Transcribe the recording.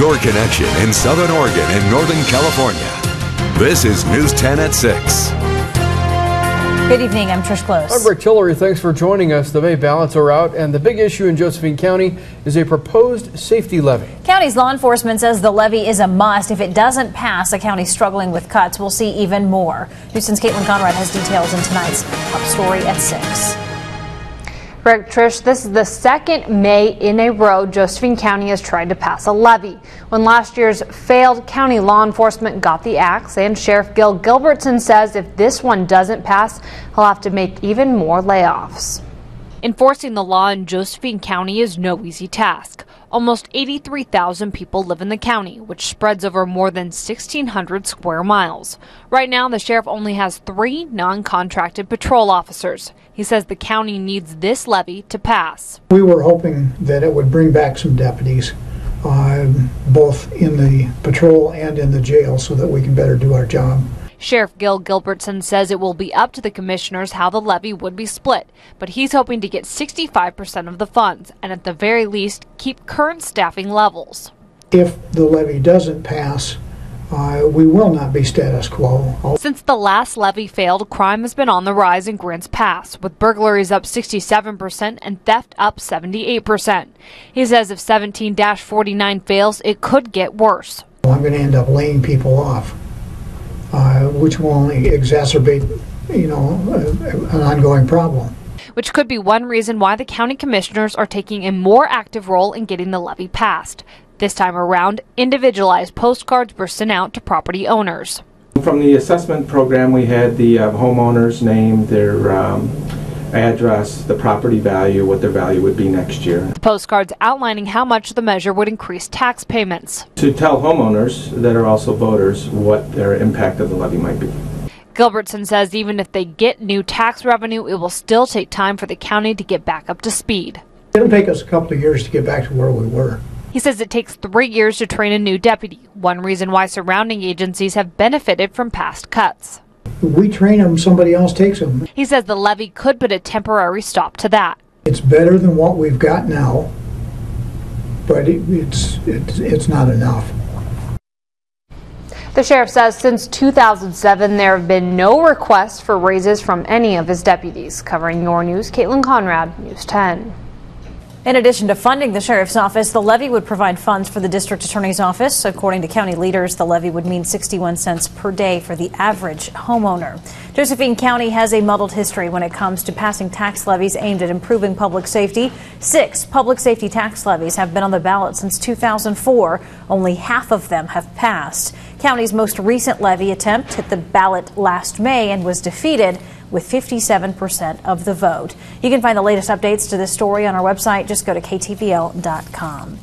your connection in Southern Oregon and Northern California. This is News 10 at 6. Good evening. I'm Trish Close. I'm Rick Tillery. Thanks for joining us. The May ballots are out, and the big issue in Josephine County is a proposed safety levy. County's law enforcement says the levy is a must. If it doesn't pass, the county struggling with cuts. We'll see even more. News 10's Caitlin Conrad has details in tonight's top story at 6. Rick Trish, this is the second May in a row Josephine County has tried to pass a levy. When last year's failed county law enforcement got the axe, and Sheriff Gil Gilbertson says if this one doesn't pass, he'll have to make even more layoffs. Enforcing the law in Josephine County is no easy task. Almost 83,000 people live in the county, which spreads over more than 1,600 square miles. Right now, the sheriff only has three non contracted patrol officers. He says the county needs this levy to pass. We were hoping that it would bring back some deputies, uh, both in the patrol and in the jail, so that we can better do our job. Sheriff Gil Gilbertson says it will be up to the commissioners how the levy would be split, but he's hoping to get 65% of the funds and at the very least keep current staffing levels. If the levy doesn't pass, uh, we will not be status quo. Since the last levy failed, crime has been on the rise in Grants Pass, with burglaries up 67% and theft up 78%. He says if 17 49 fails, it could get worse. I'm going to end up laying people off uh, which will only exacerbate, you know, an ongoing problem. Which could be one reason why the county commissioners are taking a more active role in getting the levy passed. This time around, individualized postcards were sent out to property owners. From the assessment program, we had the uh, homeowners name, their um, address, the property value, what their value would be next year. The postcards outlining how much the measure would increase tax payments. To tell homeowners that are also voters what their impact of the levy might be. Gilbertson says even if they get new tax revenue, it will still take time for the county to get back up to speed. It'll take us a couple of years to get back to where we were. He says it takes three years to train a new deputy, one reason why surrounding agencies have benefited from past cuts we train them, somebody else takes them. He says the levy could put a temporary stop to that. It's better than what we've got now, but it, it's, it's, it's not enough. The sheriff says since 2007, there have been no requests for raises from any of his deputies. Covering your news, Caitlin Conrad, News 10. In addition to funding the sheriff's office, the levy would provide funds for the district attorney's office. According to county leaders, the levy would mean 61 cents per day for the average homeowner. Josephine County has a muddled history when it comes to passing tax levies aimed at improving public safety. Six public safety tax levies have been on the ballot since 2004. Only half of them have passed. County's most recent levy attempt hit the ballot last May and was defeated with 57% of the vote. You can find the latest updates to this story on our website. Just go to ktvl.com.